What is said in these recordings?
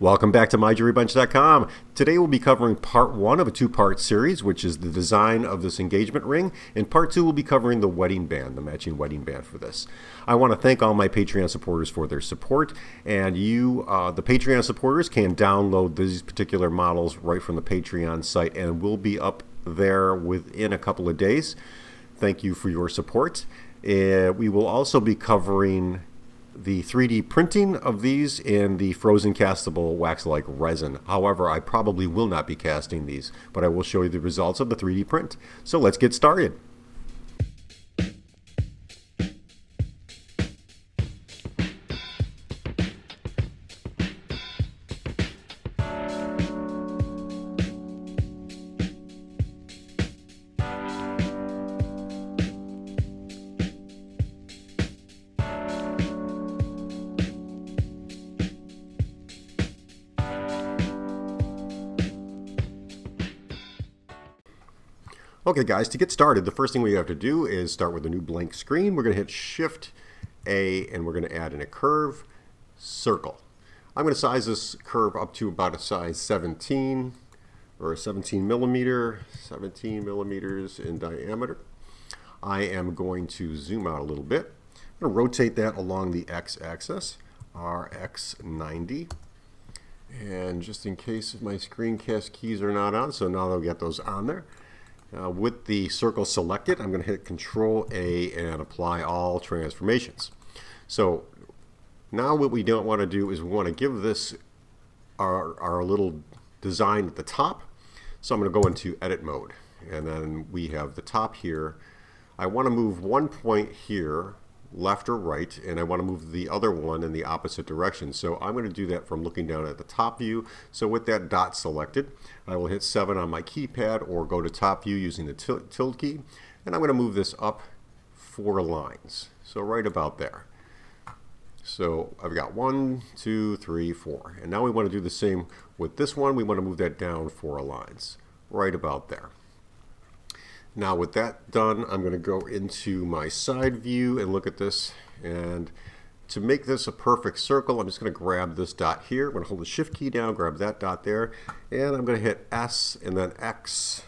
Welcome back to MyJewelryBench.com. Today we'll be covering part one of a two-part series, which is the design of this engagement ring. In part two, we'll be covering the wedding band, the matching wedding band for this. I want to thank all my Patreon supporters for their support, and you, uh, the Patreon supporters, can download these particular models right from the Patreon site, and will be up there within a couple of days. Thank you for your support. Uh, we will also be covering the 3D printing of these in the frozen castable wax-like resin. However, I probably will not be casting these, but I will show you the results of the 3D print. So let's get started. Okay guys, to get started, the first thing we have to do is start with a new blank screen. We're going to hit Shift A and we're going to add in a curve, circle. I'm going to size this curve up to about a size 17 or 17 millimeter, 17 millimeters in diameter. I am going to zoom out a little bit. I'm going to rotate that along the x-axis, RX90. And just in case my screencast keys are not on, so now they'll get those on there. Uh, with the circle selected, I'm going to hit Control A and apply all transformations. So now what we don't want to do is we want to give this our, our little design at the top. So I'm going to go into edit mode and then we have the top here. I want to move one point here left or right, and I want to move the other one in the opposite direction. So I'm going to do that from looking down at the top view. So with that dot selected, I will hit 7 on my keypad or go to top view using the tilde key, and I'm going to move this up four lines. So right about there. So I've got one, two, three, four. And now we want to do the same with this one. We want to move that down four lines, right about there. Now with that done, I'm going to go into my side view and look at this. And to make this a perfect circle, I'm just going to grab this dot here. I'm going to hold the shift key down, grab that dot there, and I'm going to hit S and then X.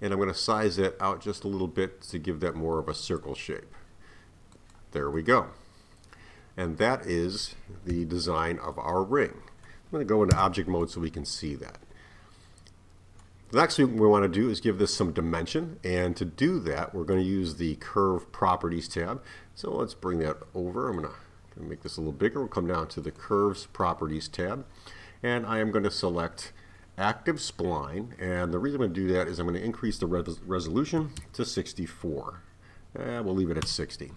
And I'm going to size it out just a little bit to give that more of a circle shape. There we go. And that is the design of our ring. I'm going to go into object mode so we can see that. The next thing we want to do is give this some dimension and to do that we're going to use the curve properties tab. So let's bring that over. I'm going to make this a little bigger. We'll come down to the curves properties tab and I am going to select active spline and the reason I'm going to do that is I'm going to increase the res resolution to 64. And we'll leave it at 60.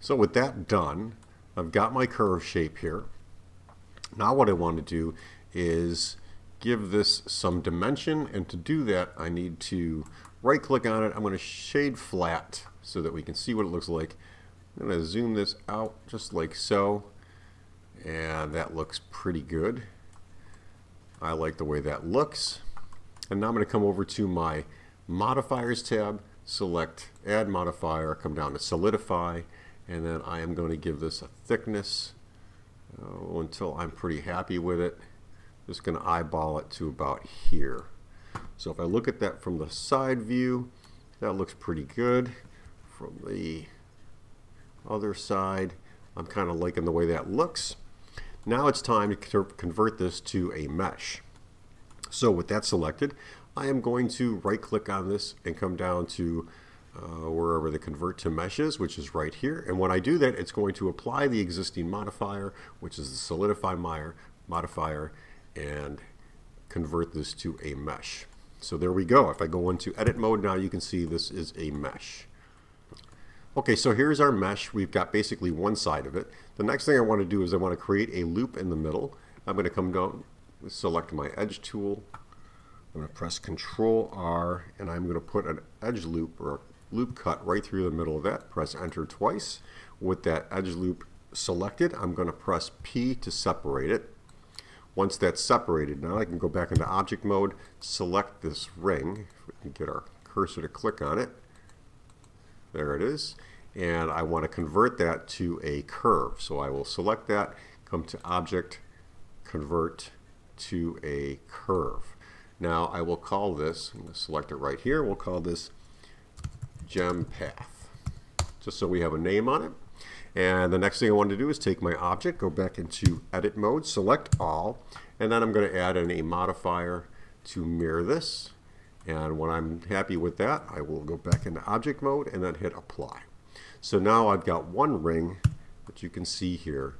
So with that done, I've got my curve shape here. Now what I want to do is give this some dimension and to do that I need to right click on it. I'm going to shade flat so that we can see what it looks like. I'm going to zoom this out just like so and that looks pretty good. I like the way that looks. And now I'm going to come over to my modifiers tab select add modifier come down to solidify and then I am going to give this a thickness uh, until I'm pretty happy with it just going to eyeball it to about here. So if I look at that from the side view, that looks pretty good. From the other side, I'm kind of liking the way that looks. Now it's time to convert this to a mesh. So with that selected, I am going to right click on this and come down to uh, wherever the convert to mesh is, which is right here. And when I do that, it's going to apply the existing modifier, which is the solidify modifier, and convert this to a mesh. So there we go. If I go into edit mode now, you can see this is a mesh. Okay, so here's our mesh. We've got basically one side of it. The next thing I want to do is I want to create a loop in the middle. I'm going to come down, select my edge tool. I'm going to press Control R, and I'm going to put an edge loop or loop cut right through the middle of that. Press Enter twice. With that edge loop selected, I'm going to press P to separate it. Once that's separated, now I can go back into object mode, select this ring, we can get our cursor to click on it. There it is. And I want to convert that to a curve. So I will select that, come to object, convert to a curve. Now I will call this, I'm going to select it right here, we'll call this gem path, just so we have a name on it. And the next thing I want to do is take my object, go back into edit mode, select all, and then I'm going to add in a modifier to mirror this. And when I'm happy with that, I will go back into object mode and then hit apply. So now I've got one ring that you can see here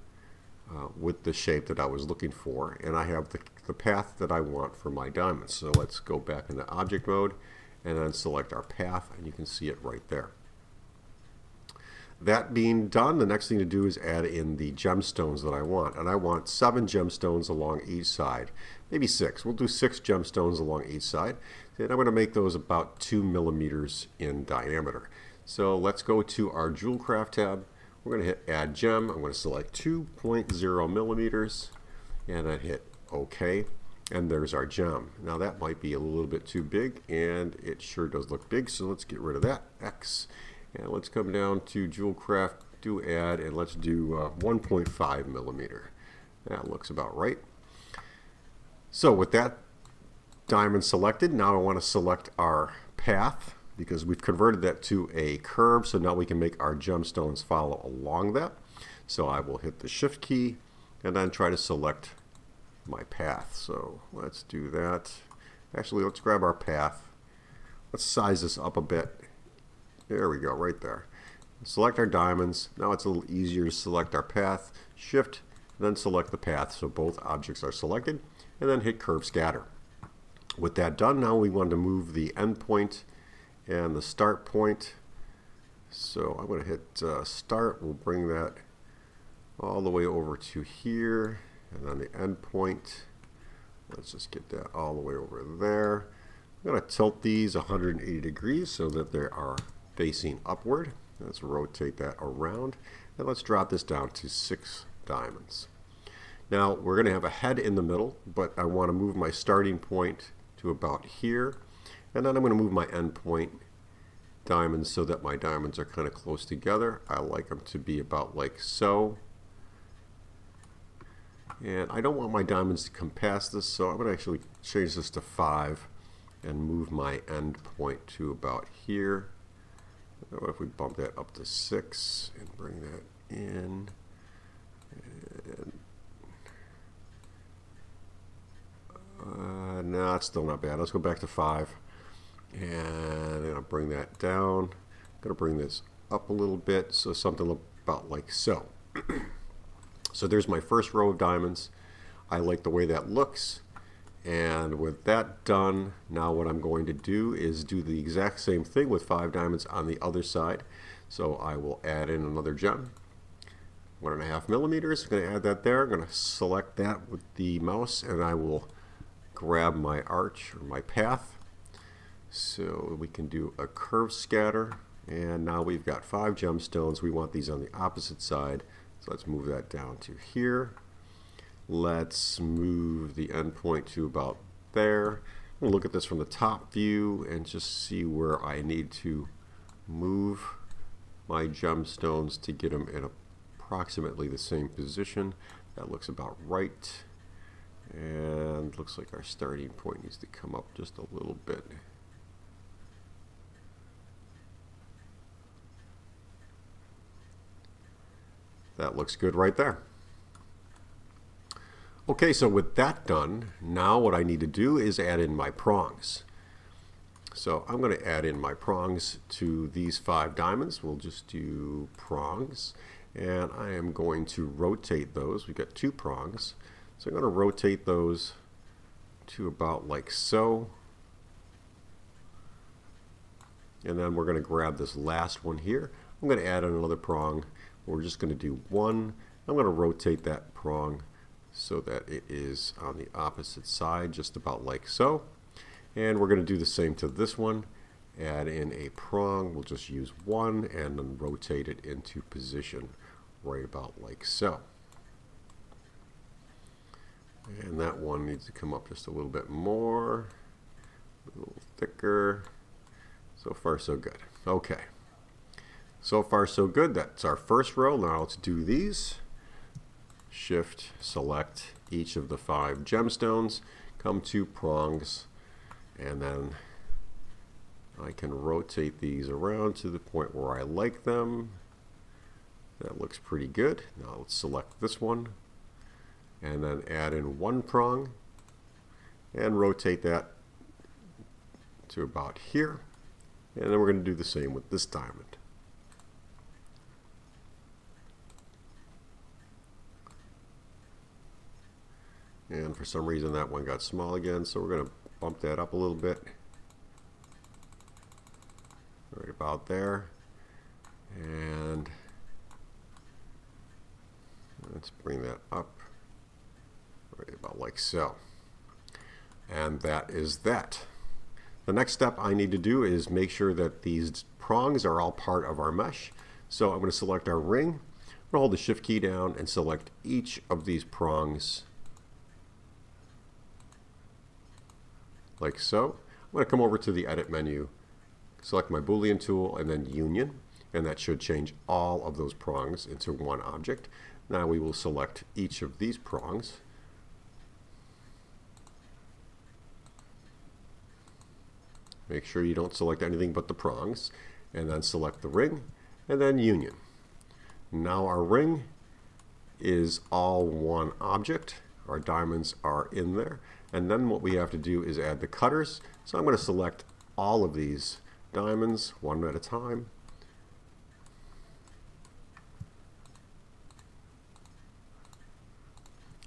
uh, with the shape that I was looking for and I have the, the path that I want for my diamond. So let's go back into object mode and then select our path and you can see it right there. That being done, the next thing to do is add in the gemstones that I want. And I want seven gemstones along each side, maybe six. We'll do six gemstones along each side. And I'm going to make those about two millimeters in diameter. So let's go to our Jewelcraft tab. We're going to hit Add Gem. I'm going to select 2.0 millimeters and then hit OK. And there's our gem. Now that might be a little bit too big and it sure does look big. So let's get rid of that. X. And let's come down to Jewelcraft, do add, and let's do uh, 1.5 millimeter. That looks about right. So with that diamond selected, now I want to select our path because we've converted that to a curve so now we can make our gemstones follow along that. So I will hit the shift key and then try to select my path. So let's do that. Actually, let's grab our path. Let's size this up a bit. There we go, right there. Select our diamonds. Now it's a little easier to select our path. Shift, then select the path so both objects are selected, and then hit Curve Scatter. With that done, now we want to move the endpoint and the start point. So I'm going to hit uh, start. We'll bring that all the way over to here. And then the endpoint, let's just get that all the way over there. I'm going to tilt these 180 degrees so that they are facing upward. Let's rotate that around. And let's drop this down to six diamonds. Now we're going to have a head in the middle, but I want to move my starting point to about here. And then I'm going to move my endpoint diamonds so that my diamonds are kind of close together. I like them to be about like so. And I don't want my diamonds to come past this, so I'm going to actually change this to 5 and move my end point to about here. What if we bump that up to 6 and bring that in? Uh, no, it's still not bad. Let's go back to 5 and to bring that down. I'm going to bring this up a little bit, so something about like so. so there's my first row of diamonds. I like the way that looks. And with that done, now what I'm going to do is do the exact same thing with five diamonds on the other side. So I will add in another gem. One and a half millimeters. I'm going to add that there. I'm going to select that with the mouse and I will grab my arch or my path so we can do a curve scatter and now we've got five gemstones. We want these on the opposite side. So let's move that down to here. Let's move the endpoint to about there. We'll look at this from the top view and just see where I need to move my gemstones to get them in approximately the same position. That looks about right. And looks like our starting point needs to come up just a little bit. That looks good right there. Okay, so with that done, now what I need to do is add in my prongs. So I'm going to add in my prongs to these five diamonds. We'll just do prongs. And I am going to rotate those. We've got two prongs. So I'm going to rotate those to about like so. And then we're going to grab this last one here. I'm going to add in another prong we're just going to do one. I'm going to rotate that prong so that it is on the opposite side, just about like so. And we're going to do the same to this one. Add in a prong. We'll just use one and then rotate it into position right about like so. And that one needs to come up just a little bit more, a little thicker. So far, so good. Okay. So far so good. That's our first row. Now let's do these. Shift, select each of the five gemstones, come to prongs, and then I can rotate these around to the point where I like them. That looks pretty good. Now let's select this one and then add in one prong and rotate that to about here. And then we're going to do the same with this diamond. And for some reason that one got small again, so we're going to bump that up a little bit. Right about there. And let's bring that up right about like so. And that is that. The next step I need to do is make sure that these prongs are all part of our mesh. So I'm going to select our ring. I'm going to hold the shift key down and select each of these prongs like so. I'm going to come over to the edit menu, select my boolean tool and then union and that should change all of those prongs into one object. Now we will select each of these prongs Make sure you don't select anything but the prongs and then select the ring and then union. Now our ring is all one object. Our diamonds are in there. And then what we have to do is add the cutters. So I'm going to select all of these diamonds one at a time.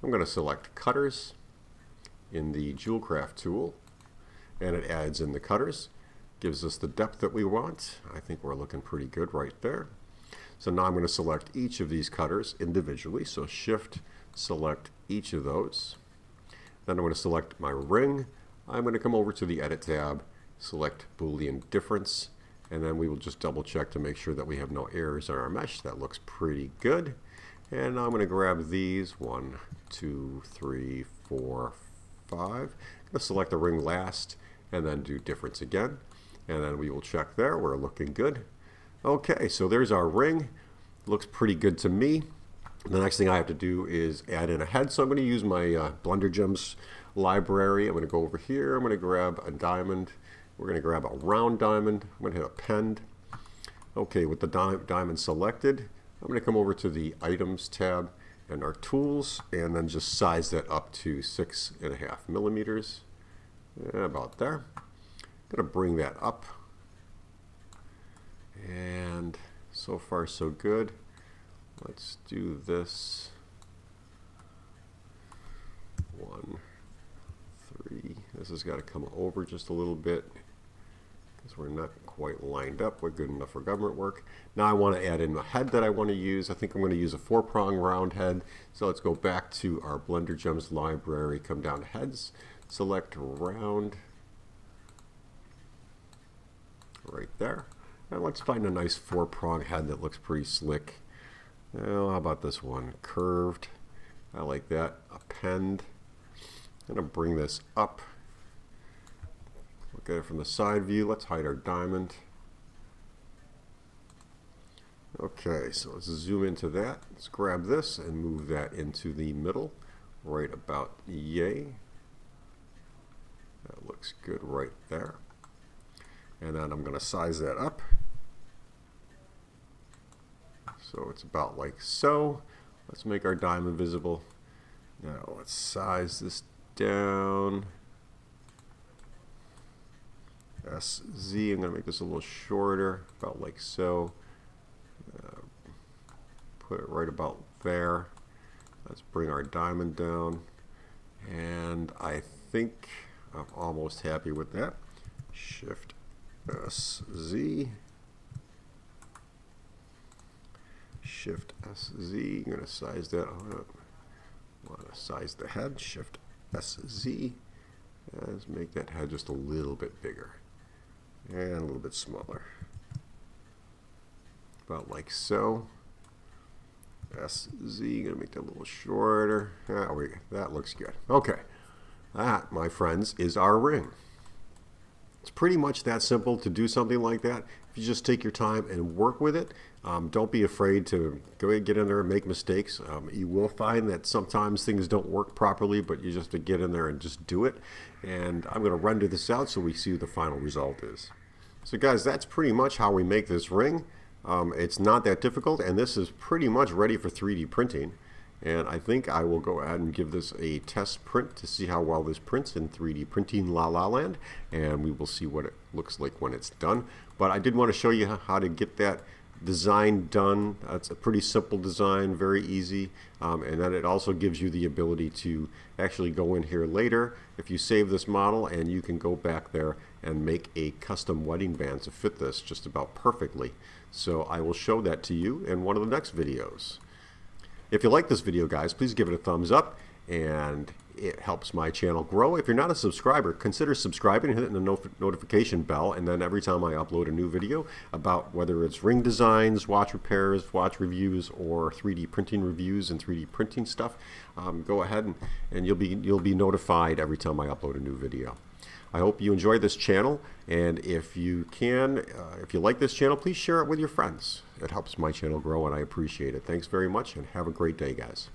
I'm going to select cutters in the Jewelcraft tool and it adds in the cutters. Gives us the depth that we want. I think we're looking pretty good right there. So now I'm going to select each of these cutters individually. So shift select each of those then I'm going to select my ring I'm going to come over to the edit tab select boolean difference and then we will just double check to make sure that we have no errors in our mesh that looks pretty good and I'm going to grab these one two three four five I'm going to select the ring last and then do difference again. And then we will check there. We're looking good. Okay, so there's our ring. Looks pretty good to me. The next thing I have to do is add in a head. So I'm going to use my uh, Blender Gems library. I'm going to go over here. I'm going to grab a diamond. We're going to grab a round diamond. I'm going to hit append. Okay, with the di diamond selected, I'm going to come over to the items tab and our tools and then just size that up to six and a half millimeters. Yeah, about there. I'm Gonna bring that up. And so far so good. Let's do this. One, three. This has got to come over just a little bit because we're not quite lined up with good enough for government work. Now I want to add in a head that I want to use. I think I'm going to use a four prong round head. So let's go back to our Blender Gems library, come down to heads select round right there. And let's find a nice four prong head that looks pretty slick. Well, how about this one? Curved. I like that. Append. I'm going to bring this up. Look at it from the side view. Let's hide our diamond. Okay, so let's zoom into that. Let's grab this and move that into the middle, right about yay. That looks good right there. And then I'm going to size that up. So it's about like so. Let's make our diamond visible. Now let's size this down. SZ, I'm going to make this a little shorter, about like so. Uh, put it right about there. Let's bring our diamond down. And I think I'm almost happy with that. Shift S Shift S Z. I'm going to size that. I want to size the head. Shift S Z. Let's make that head just a little bit bigger and a little bit smaller. About like so. SZ, gonna make that a little shorter. Ah, we, that looks good. Okay. That, my friends, is our ring. It's pretty much that simple to do something like that. You just take your time and work with it. Um, don't be afraid to go and get in there and make mistakes. Um, you will find that sometimes things don't work properly, but you just have to get in there and just do it. And I'm going to render this out so we see what the final result is. So guys, that's pretty much how we make this ring. Um, it's not that difficult, and this is pretty much ready for 3D printing. And I think I will go ahead and give this a test print to see how well this prints in 3D printing La La Land. And we will see what it looks like when it's done. But I did want to show you how to get that design done. It's a pretty simple design, very easy. Um, and then it also gives you the ability to actually go in here later if you save this model and you can go back there and make a custom wedding band to fit this just about perfectly. So I will show that to you in one of the next videos. If you like this video, guys, please give it a thumbs up and it helps my channel grow. If you're not a subscriber, consider subscribing and hitting the no notification bell. And then every time I upload a new video about whether it's ring designs, watch repairs, watch reviews, or 3D printing reviews and 3D printing stuff, um, go ahead and, and you'll be you'll be notified every time I upload a new video. I hope you enjoy this channel, and if you can, uh, if you like this channel, please share it with your friends. It helps my channel grow, and I appreciate it. Thanks very much, and have a great day, guys.